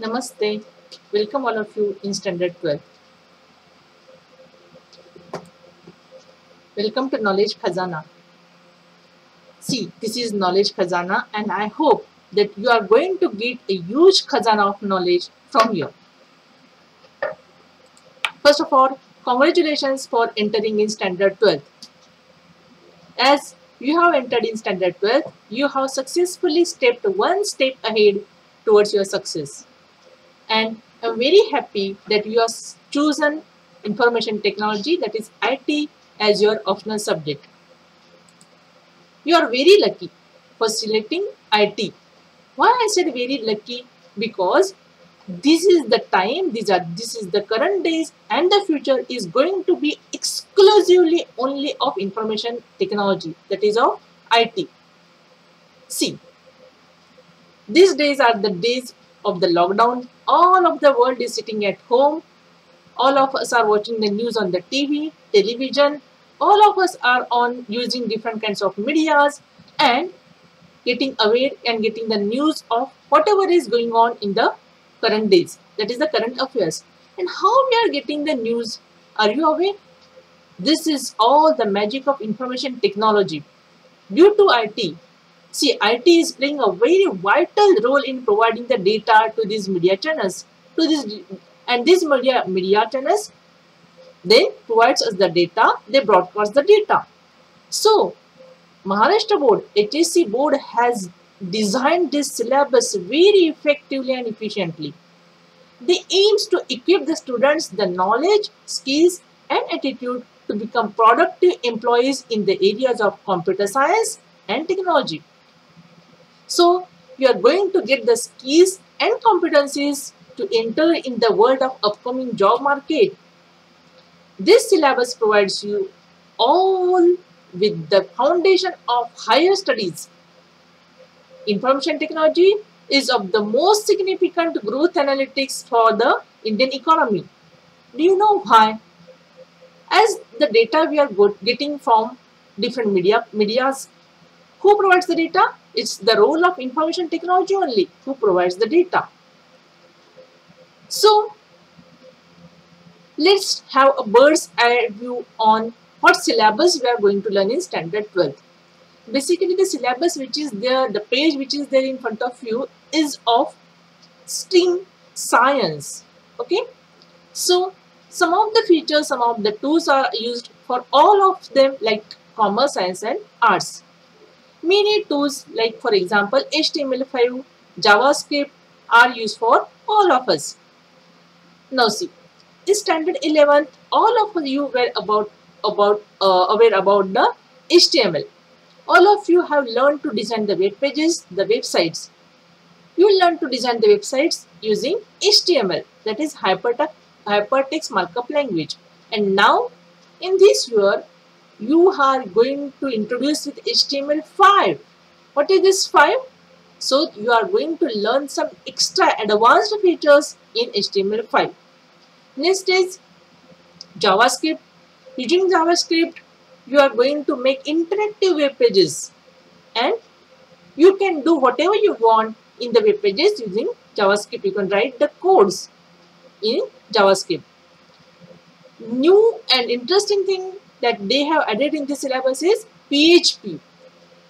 Namaste. Welcome all of you in Standard 12. Welcome to Knowledge Khajjaana. See, this is Knowledge Khajjaana and I hope that you are going to get a huge khazana of knowledge from here. First of all, congratulations for entering in Standard 12. As you have entered in Standard 12, you have successfully stepped one step ahead towards your success and I'm very happy that you have chosen information technology that is IT as your optional subject. You are very lucky for selecting IT. Why I said very lucky? Because this is the time, these are this is the current days and the future is going to be exclusively only of information technology that is of IT. See, these days are the days of the lockdown. All of the world is sitting at home. All of us are watching the news on the tv television. All of us are on using different kinds of medias and getting aware and getting the news of whatever is going on in the current days. That is the current affairs. And how we are getting the news? Are you aware? This is all the magic of information technology. Due to it See, IT is playing a very vital role in providing the data to these media channels. To this and these media media channels, they provides us the data, they broadcast the data. So, Maharashtra board, HSC board has designed this syllabus very effectively and efficiently. They aims to equip the students the knowledge, skills and attitude to become productive employees in the areas of computer science and technology. So you are going to get the skills and competencies to enter in the world of upcoming job market. This syllabus provides you all with the foundation of higher studies. Information technology is of the most significant growth analytics for the Indian economy. Do you know why? As the data we are getting from different media medias, who provides the data? It's the role of information technology only who provides the data. So, let's have a bird's eye view on what syllabus we are going to learn in standard 12. Basically, the syllabus which is there, the page which is there in front of you is of stream science. Okay. So, some of the features, some of the tools are used for all of them like commerce, science and arts. Many tools like for example HTML5, JavaScript are used for all of us. Now see, in standard 11, all of you were about about uh, aware about the HTML. All of you have learned to design the web pages, the websites. You learn to design the websites using HTML, that is hypertext, hypertext markup language. And now, in this year, you are going to introduce with HTML5. What is this 5? So you are going to learn some extra advanced features in HTML5. Next is JavaScript. Using JavaScript, you are going to make interactive web pages and you can do whatever you want in the web pages using JavaScript. You can write the codes in JavaScript. New and interesting thing that they have added in the syllabus is PHP.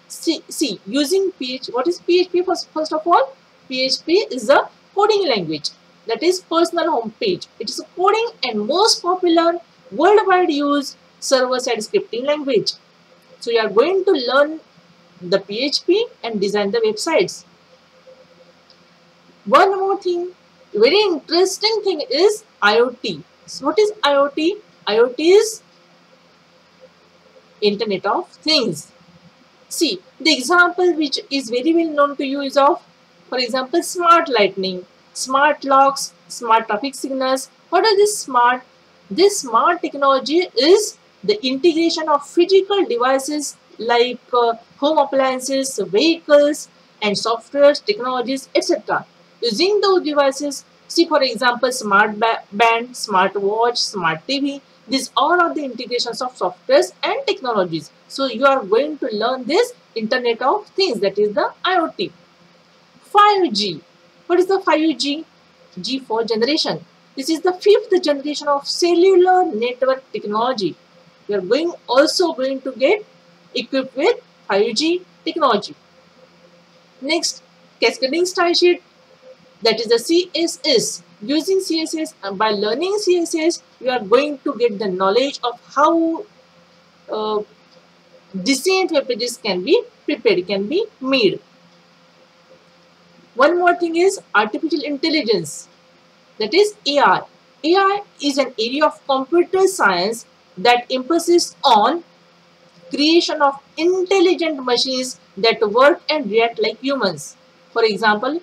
See, see using PHP, what is PHP first, first of all? PHP is a coding language that is personal home page. It is a coding and most popular worldwide used server-side scripting language. So you are going to learn the PHP and design the websites. One more thing, very interesting thing is IoT. So what is IoT? IoT is Internet of Things. See, the example which is very well known to you is of, for example, smart lighting, smart locks, smart traffic signals. What is this smart? This smart technology is the integration of physical devices like uh, home appliances, vehicles, and software technologies, etc. Using those devices, see for example, smart band, smart watch, smart TV, these all are the integrations of softwares and technologies. So you are going to learn this Internet of Things that is the IoT. 5G. What is the 5G? G4 generation. This is the fifth generation of cellular network technology. We are going also going to get equipped with 5G technology. Next, cascading style sheet that is the CSS. Using CSS and by learning CSS, you are going to get the knowledge of how uh, decent web pages can be prepared, can be made. One more thing is artificial intelligence, that is AI. AI is an area of computer science that emphasis on creation of intelligent machines that work and react like humans. For example,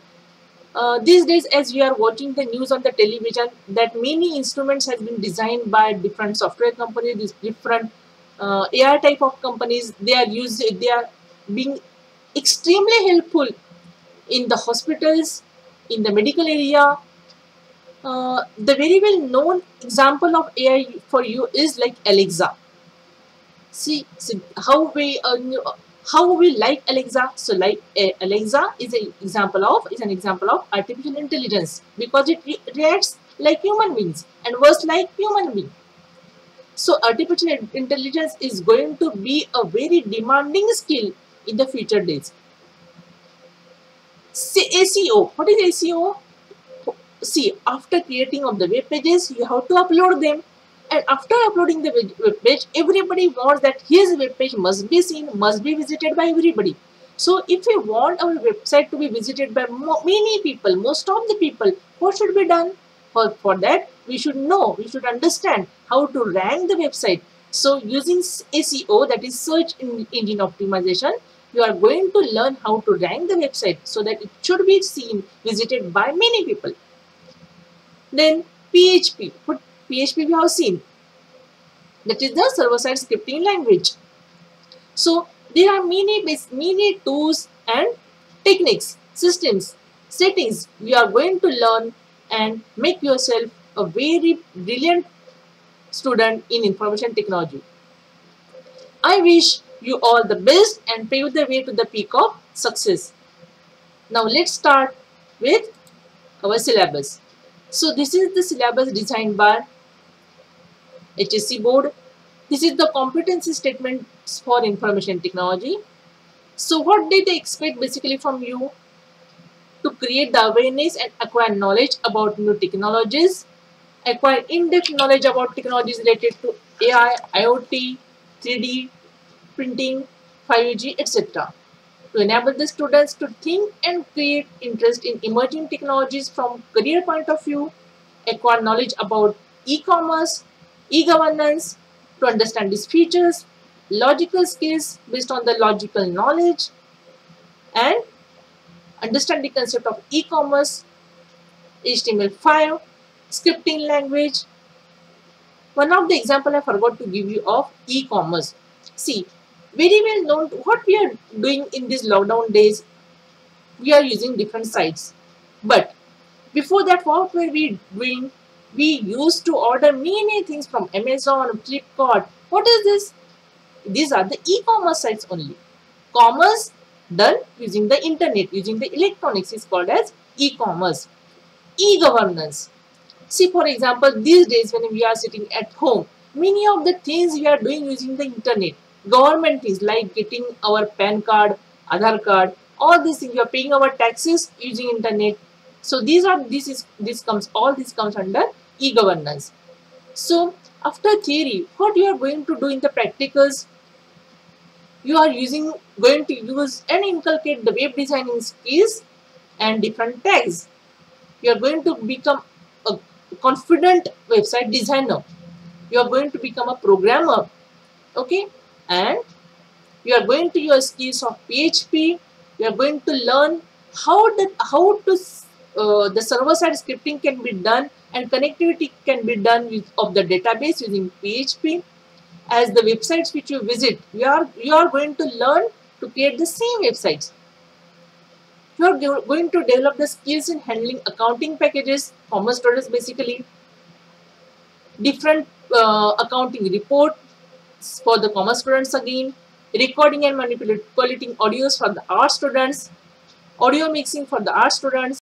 uh, these days as we are watching the news on the television that many instruments has been designed by different software companies, different uh, AI type of companies, they are used, they are being extremely helpful in the hospitals, in the medical area. Uh, the very well known example of AI for you is like Alexa. See, see how we uh, how we like Alexa. So like uh, Alexa is an example of is an example of artificial intelligence because it re reacts like human beings and works like human being. So artificial intelligence is going to be a very demanding skill in the future days. See, SEO. What is SEO? See, after creating of the web pages, you have to upload them. And after uploading the web uh, page, everybody wants that his web page must be seen, must be visited by everybody. So if we want our website to be visited by many people, most of the people, what should be done? For, for that, we should know, we should understand how to rank the website. So using SEO, that is search engine optimization, you are going to learn how to rank the website so that it should be seen, visited by many people. Then PHP, what PHP we have seen. That is the server-side scripting language. So there are many, many tools and techniques, systems, settings we are going to learn and make yourself a very brilliant student in information technology. I wish you all the best and pave the way to the peak of success. Now let's start with our syllabus. So this is the syllabus designed by HSC board. This is the competency statements for information technology. So what did they expect basically from you? To create the awareness and acquire knowledge about new technologies, acquire in-depth knowledge about technologies related to AI, IoT, 3D, printing, 5G, etc. To enable the students to think and create interest in emerging technologies from career point of view, acquire knowledge about e-commerce, e-governance, to understand these features, logical skills based on the logical knowledge, and understand the concept of e-commerce, HTML5, scripting language. One of the example I forgot to give you of e-commerce. See, very well known what we are doing in these lockdown days we are using different sites but before that what were we doing we used to order many things from amazon flipkart. What is this? These are the e-commerce sites only. Commerce done using the internet using the electronics is called as e-commerce. E-governance. See for example these days when we are sitting at home many of the things we are doing using the internet. Government is like getting our PAN card, Aadhaar card, all these things. You are paying our taxes using internet. So these are this is this comes all this comes under e-governance. So after theory, what you are going to do in the practicals? You are using going to use and inculcate the web designing skills and different tags. You are going to become a confident website designer. You are going to become a programmer. Okay and you are going to your skills of PHP. You are going to learn how the how to uh, the server side scripting can be done and connectivity can be done with of the database using PHP. As the websites which you visit, you are you are going to learn to create the same websites. You are going to develop the skills in handling accounting packages, commerce stories basically, different uh, accounting report for the commerce students again, recording and manipulating audios for the art students, audio mixing for the art students,